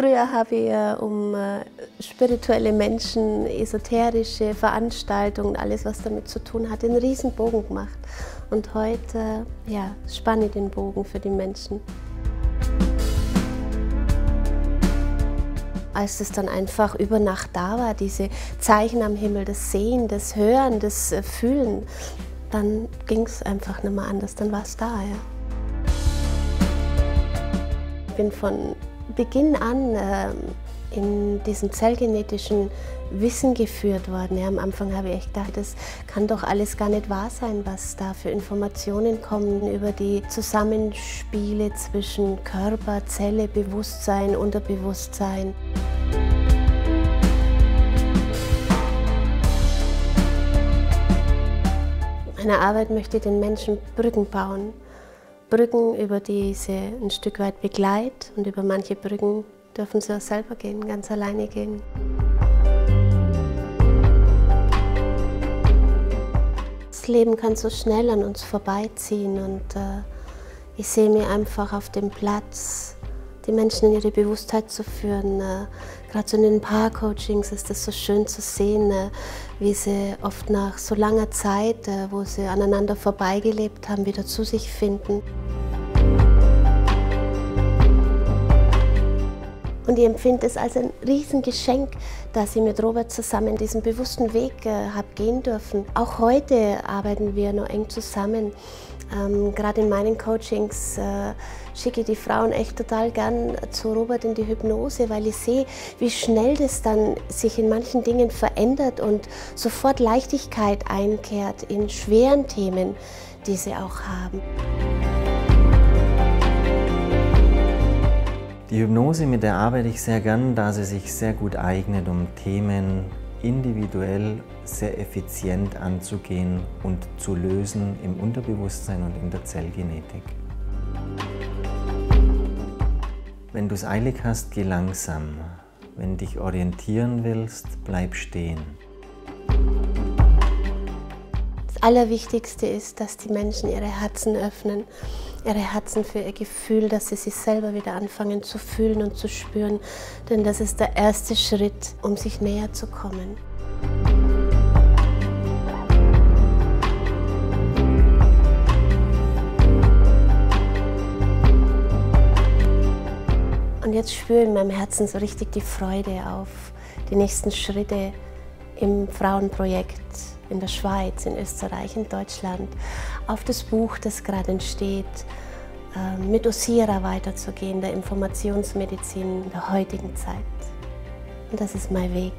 Früher habe ich um äh, spirituelle Menschen, esoterische Veranstaltungen, alles was damit zu tun hat, einen riesen Bogen gemacht. Und heute ja, spanne ich den Bogen für die Menschen. Als es dann einfach über Nacht da war, diese Zeichen am Himmel, das Sehen, das Hören, das äh, Fühlen, dann ging es einfach nicht mehr anders, dann war es da. Ja. Ich bin von Beginn an äh, in diesem zellgenetischen Wissen geführt worden. Ja, am Anfang habe ich echt gedacht, das kann doch alles gar nicht wahr sein, was da für Informationen kommen über die Zusammenspiele zwischen Körper, Zelle, Bewusstsein, Unterbewusstsein. Meine Arbeit möchte den Menschen Brücken bauen. Brücken, über die sie ein Stück weit begleit und über manche Brücken dürfen sie auch selber gehen, ganz alleine gehen. Das Leben kann so schnell an uns vorbeiziehen und äh, ich sehe mir einfach auf dem Platz, die Menschen in ihre Bewusstheit zu führen. Äh, Gerade so in den Paar-Coachings ist das so schön zu sehen, äh, wie sie oft nach so langer Zeit, äh, wo sie aneinander vorbeigelebt haben, wieder zu sich finden. Und ich empfinde es als ein Riesengeschenk, dass ich mit Robert zusammen diesen bewussten Weg äh, habe gehen dürfen. Auch heute arbeiten wir noch eng zusammen. Ähm, Gerade in meinen Coachings äh, schicke ich die Frauen echt total gern zu Robert in die Hypnose, weil ich sehe, wie schnell das dann sich in manchen Dingen verändert und sofort Leichtigkeit einkehrt in schweren Themen, die sie auch haben. Die Hypnose, mit der arbeite ich sehr gern, da sie sich sehr gut eignet, um Themen individuell sehr effizient anzugehen und zu lösen im Unterbewusstsein und in der Zellgenetik. Wenn du es eilig hast, geh langsam. Wenn dich orientieren willst, bleib stehen. Allerwichtigste ist, dass die Menschen ihre Herzen öffnen ihre Herzen für ihr Gefühl, dass sie sich selber wieder anfangen zu fühlen und zu spüren. Denn das ist der erste Schritt, um sich näher zu kommen. Und jetzt spüre in meinem Herzen so richtig die Freude auf die nächsten Schritte im Frauenprojekt in der Schweiz, in Österreich, in Deutschland, auf das Buch, das gerade entsteht, ähm, mit Osira weiterzugehen, der Informationsmedizin der heutigen Zeit. Und das ist mein Weg.